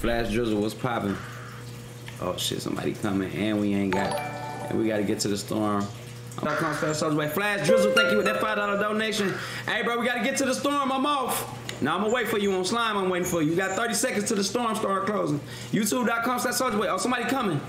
Flash Drizzle, what's popping? Oh shit, somebody coming, and we ain't got, and we gotta get to the storm. .com slash Flash Drizzle, thank you with that five dollar donation. Hey, bro, we gotta get to the storm. I'm off. Now I'm gonna wait for you on slime. I'm waiting for you. You got 30 seconds to the storm start closing. YouTube.com slash Soulja Boy. Oh, somebody coming.